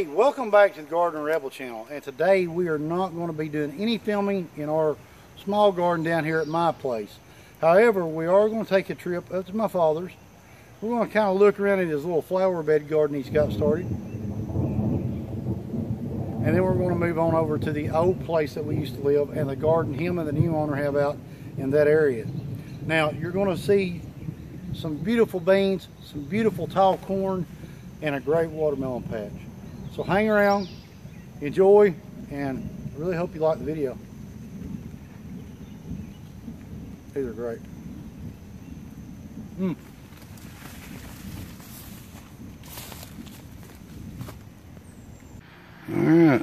Hey, welcome back to the Gardener Rebel channel. And today we are not going to be doing any filming in our small garden down here at my place. However, we are going to take a trip up to my father's. We're going to kind of look around at his little flower bed garden he's got started. And then we're going to move on over to the old place that we used to live and the garden him and the new owner have out in that area. Now, you're going to see some beautiful beans, some beautiful tall corn, and a great watermelon patch. So hang around, enjoy, and I really hope you like the video. These are great. Mm. All right.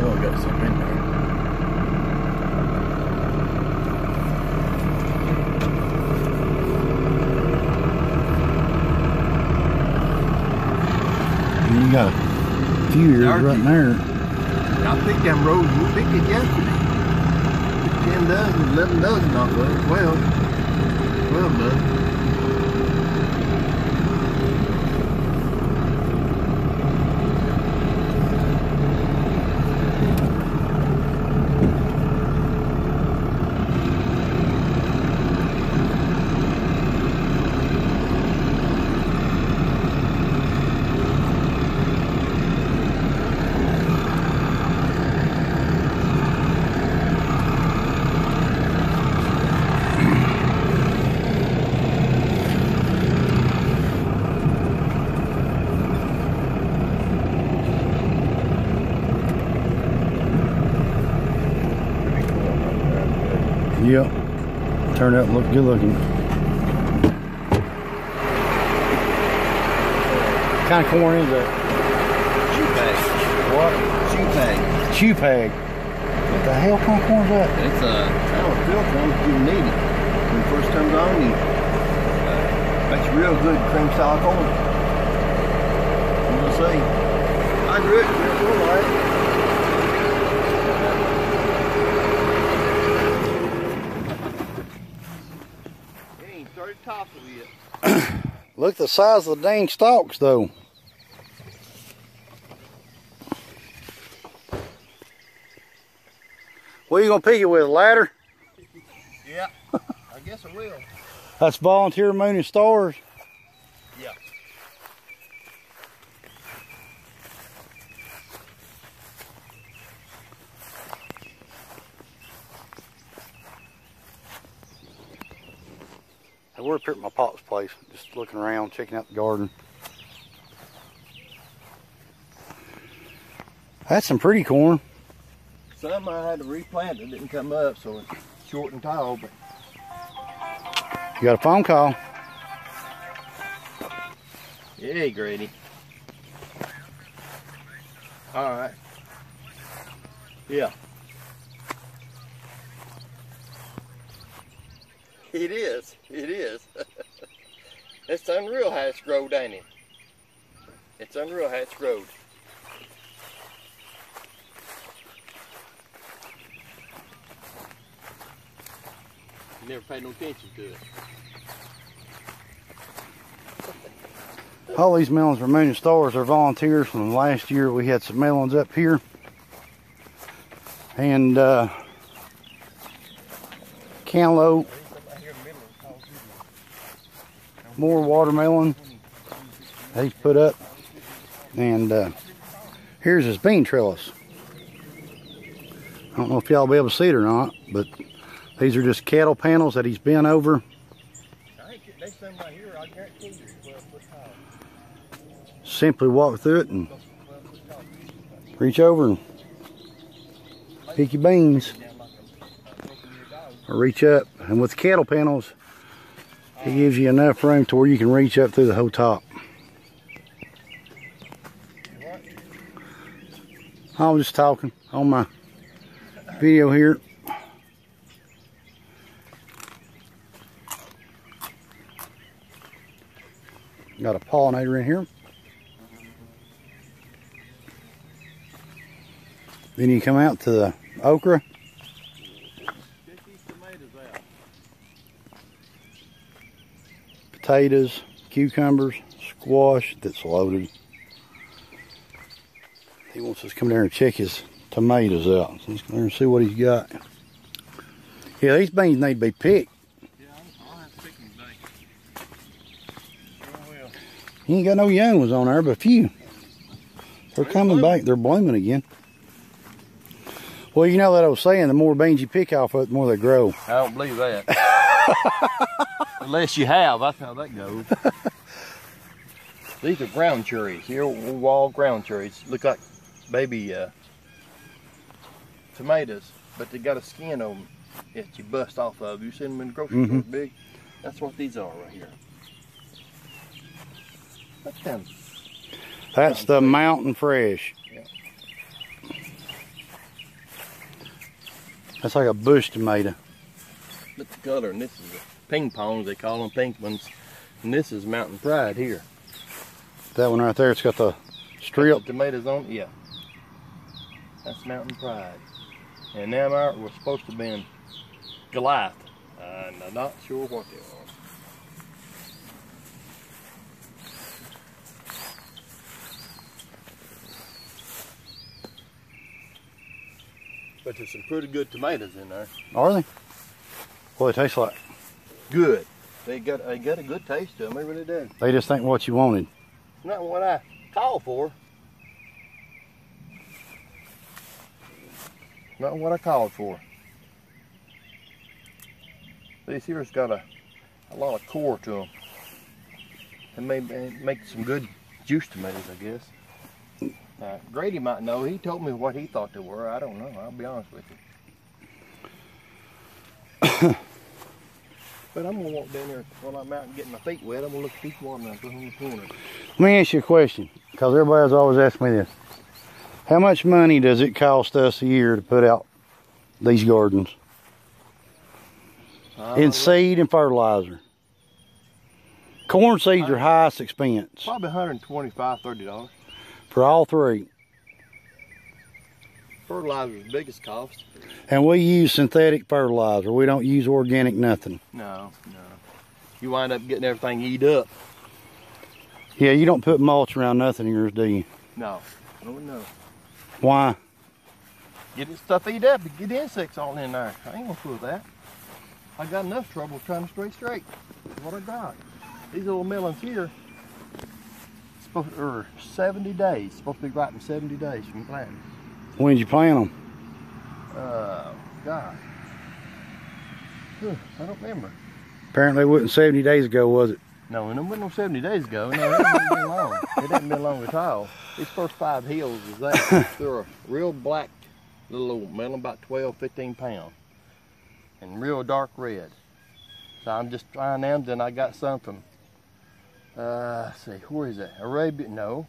Oh, I got some in there. You got few right there. I picked them rose. You picked it yesterday. Picked 10 dozen, 11 dozen off of it. 12. 12 dozen. Turned out to look good looking. kind of corn is that? Shoepeg. What? Shoepeg. Chew peg. What the hell kind of corn is that? It's a, I don't feel comes you need it. When it first comes on, you, uh, makes real good cream style corn. I'm gonna say, I grew it, real cool, right? Started tossing yet. Look at the size of the dang stalks though. What are you gonna pick it with? A ladder? Yeah, I guess I will. That's volunteer moon and stars. Yeah. We're up here at my pop's place, just looking around, checking out the garden. That's some pretty corn. Some I had to replant. It didn't come up, so it's short and tall. But You got a phone call. hey, Grady. All right. Yeah. It is. It is. it's unreal how it's growed, ain't it? It's unreal how it's growed. Never paid no attention to it. All these melons are moon and stars. They're volunteers from last year. We had some melons up here. And uh, cantaloupe, more watermelon he's put up. And uh, here's his bean trellis. I don't know if y'all be able to see it or not, but these are just cattle panels that he's bent over. I ain't, they some right here, I guarantee you, 12 foot. simply walk through it and reach over and pick your beans or reach up. And with cattle panels, it gives you enough room to where you can reach up through the whole top. I was just talking on my video here. Got a pollinator in here. Then you come out to the okra. Potatoes, cucumbers, squash that's loaded. He wants us to come down and check his tomatoes out. So let's there and see what he's got. Yeah, these beans need to be picked. Yeah, I'll have to pick them today. Sure. He ain't got no young ones on there, but a few. They're coming back. They're blooming again. Well, you know that I was saying, the more beans you pick off of it, the more they grow. I don't believe that. Unless you have, that's how that goes. These are ground cherries. Here, wall ground cherries. Look like baby uh, tomatoes, but they got a skin on them that you bust off of. You see them in the grocery store, Mhm. big. That's what these are right here. Look at them. That's the mountain fresh. Yeah. That's like a bush tomato. Look at the color, and this is a ping pongs. They call them pink ones, and this is mountain pride here. That one right there, it's got the Got the tomatoes on it? Yeah. That's Mountain Pride. And them are were supposed to be been Goliath. Uh, I'm not sure what they are. But there's some pretty good tomatoes in there. Are they? What they taste like? Good. They got they got a good taste to them. They really do. They just think what you wanted. Not what I called for. Not what I called for. These here's got a, a lot of core to them. And may may make some good juice tomatoes, I guess. Uh, Grady might know. He told me what he thought they were. I don't know. I'll be honest with you. but I'm gonna walk down there while I'm out and getting my feet wet. I'm gonna look at each one and put them in the corner. Let me ask you a question, because everybody's always asking me this. How much money does it cost us a year to put out these gardens? In Uh, seed and fertilizer. Corn seeds are highest expense Probably 125 $30. for all three. Fertilizer is the biggest cost. And we use synthetic fertilizer. We don't use organic nothing. No, no. You wind up getting everything eat up. Yeah, you don't put mulch around nothing in yours, do you? No. No, no. Why? Get this stuff eat up. To get insects all in there. I ain't gonna fool that. I got enough trouble trying to stray straight. That's what I got. These little melons here, supposed or 70 days. Supposed to be ripe in 70 days from planting. When did you plant them? Uh, God. Huh, I don't remember. Apparently it wasn't 70 days ago, was it? No, and it wasn't 70 days ago. No, it hasn't been long. It hasn't been long at all. These first five hills is that. They're a real black little old melon, about 12, 15 pounds. And real dark red. So I'm just trying them. Then I got some from, uh, let's see, where is that? Arabia? No.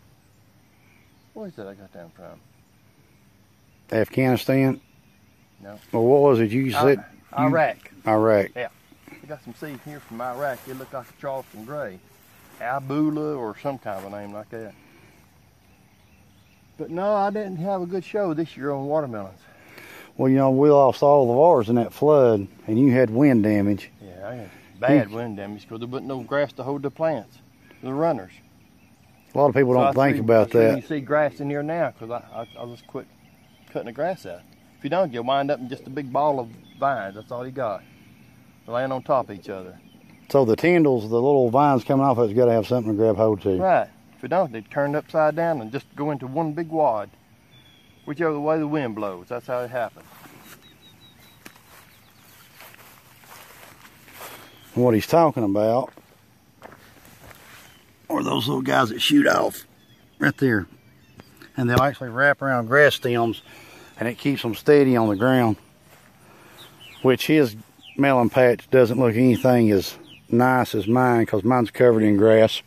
Where is that I got them from? Afghanistan? No. Or what was it you said? I- Iraq. Iraq. Yeah. I got some seeds here from Iraq. It looked like a Charleston Gray. Abula or some kind of a name like that. But no, I didn't have a good show this year on watermelons. Well, you know, we lost all of ours in that flood, and you had wind damage. Yeah, I had bad wind damage because there wasn't no grass to hold the plants, the runners. A lot of people So don't I think see- about I that. You see grass in here now because I, I, I just quit cutting the grass out. If you don't, you'll wind up in just a big ball of vines. That's all you got. They're laying on top of each other. So the tendrils, the little vines coming off, it's got to have something to grab hold to. Right. If you don't, they turn upside down and just go into one big wad. Whichever way the wind blows, that's how it happens. What he's talking about are those little guys that shoot off right there. And they'll actually wrap around grass stems and it keeps them steady on the ground. Which his melon patch doesn't look anything as nice as mine because mine's covered in grass.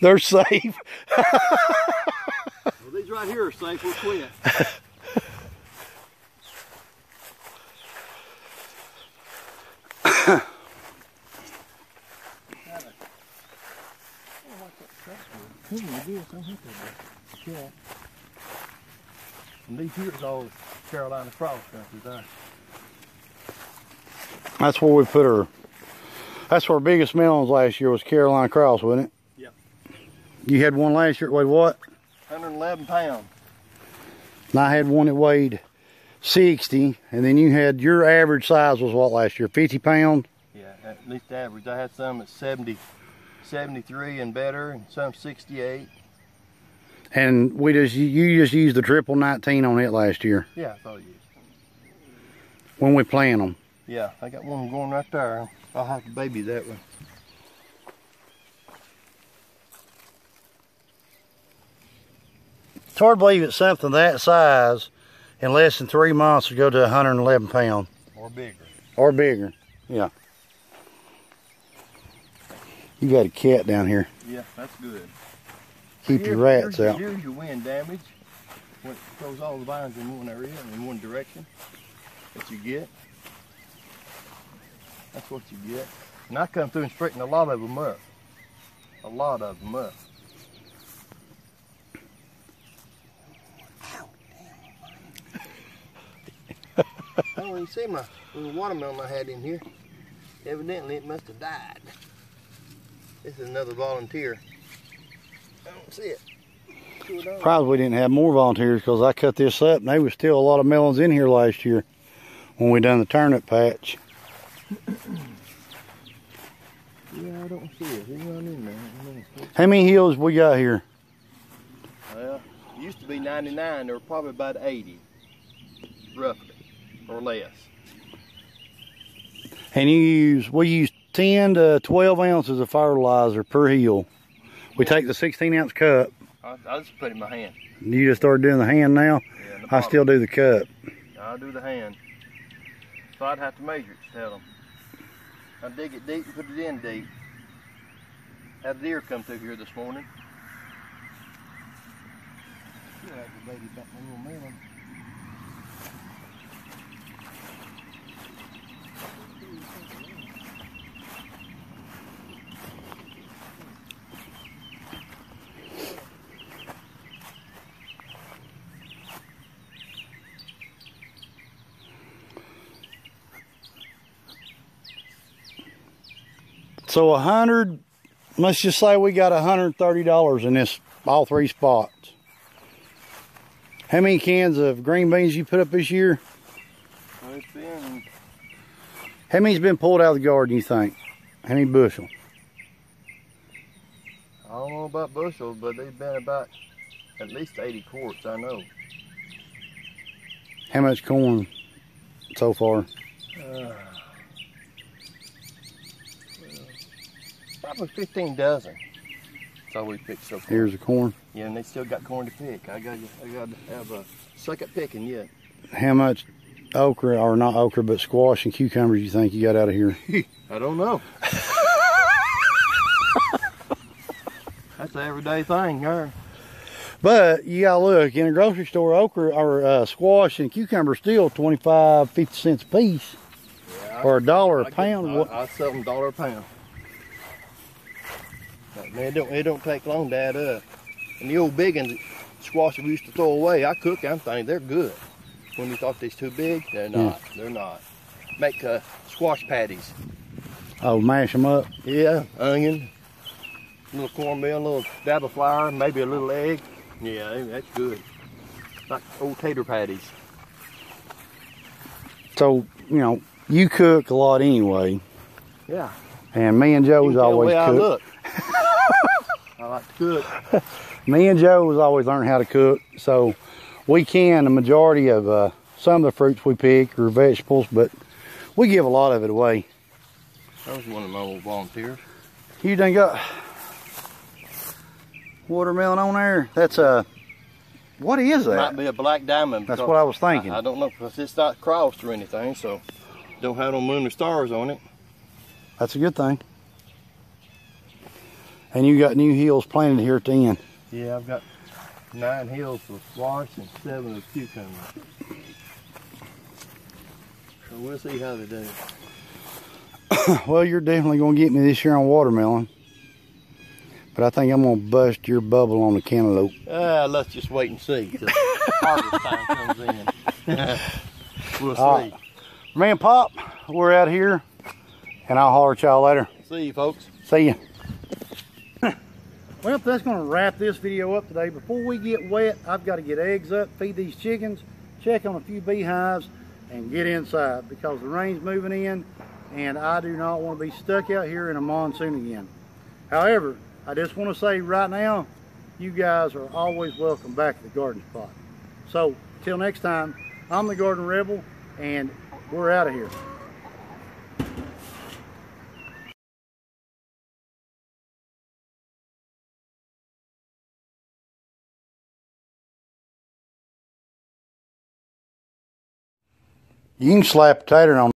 They're safe. Well, these right here are safe. We'll quit. And these here's all Carolina cross country there. That's where we put our. That's our biggest melons last year was Carolina Cross, wasn't it? Yep. You had one last year that weighed what? 111 pounds. And I had one that weighed 60, and then you had your average size was what last year? 50 pound. Yeah, at least average. I had some at 70, 73 and better, and some 68. And we just you just used the triple 19 on it last year Yeah, I thought you. when we plant them. Yeah, I got one going right there. I'll have to baby that one. It's hard to believe it's something that size in less than three months to go to 111 pound Or bigger. or bigger. Yeah. You got a cat down here. Yeah, that's good. Keep Here- your rats here's, out. Here's your wind damage. When it throws all the vines in one area in one direction that you get. That's what you get. And I come through and straighten a lot of them up. A lot of them up. I don't even see my little watermelon I had in here. Evidently it must have died. This is another volunteer. I don't see it. See? Probably we didn't have more volunteers because I cut this up and there was still a lot of melons in here last year when we done the turnip patch. Yeah, I don't see it. It's not in there. I don't see it. How many hills we got here? Well, it used to be 99. There were probably about 80, roughly, or less. And you use we use 10 to 12 ounces of fertilizer per hill. We take the 16 ounce cup. I, I just put it in my hand. You just started doing the hand now. Yeah, the I still do the cup. I'll do the hand. So I'd have to measure it to tell them. I dig it deep and put it in deep. Had a deer come through here this morning. Yeah, the baby got my little melon. So a hundred, let's just say we got $130 in this, all three spots. How many cans of green beans you put up this year? It's been How many's been pulled out of the garden, you think? How many bushel? I don't know about bushels, but they've been about at least 80 quarts, I know. How much corn so far? Uh, probably 15 dozen. That's all we picked so far. Here's the corn. Yeah, and they still got corn to pick. I got I got to have a second picking yet. How much okra, or not okra, but squash and cucumbers you think you got out of here? I don't know. That's an everyday thing, there. But you gotta look, in a grocery store, okra or uh, squash and cucumber still 25, 50 cents a piece. Or a dollar a pound. I, I sell them dollar a pound. But man, it don't it don't take long to add up. And the old big ones, squash we used to throw away, I cook them things. They're good. When you thought they's too big, they're not. They're not. Make uh, squash patties. Oh, mash them up. Yeah, onion, a little cornmeal, a little dab of flour, maybe a little egg. Yeah, that's good. Like old tater patties. So, you know, you cook a lot anyway. Yeah. And me and Joe's can tell the always cook. I like to cook. Me and Joe's always learned how to cook. So we can the majority of uh, some of the fruits we pick or vegetables, but we give a lot of it away. That was one of my old volunteers. You done got watermelon on there. That's a, what is that? Might be a black diamond. That's what I was thinking. I, I don't know because it's not crossed or anything, so don't have no moon or stars on it. That's a good thing. And you got new hills planted here at the end. Yeah, I've got nine hills of squash and seven of cucumber. So we'll see how they do. Well, you're definitely going to get me this year on watermelon. But I think I'm going to bust your bubble on the cantaloupe. Uh, let's just wait and see harvest time comes in. we'll see. Right. Man, Pop, we're out here. And I'll holler at y'all later. See you, folks. See ya. Well, that's going to wrap this video up today. Before we get wet, I've got to get eggs up, feed these chickens, check on a few beehives, and get inside because the rain's moving in and I do not want to be stuck out here in a monsoon again. However, I just want to say right now, you guys are always welcome back to the garden spot. So, till next time, I'm the Garden Rebel, and we're out of here. You can slap tighter on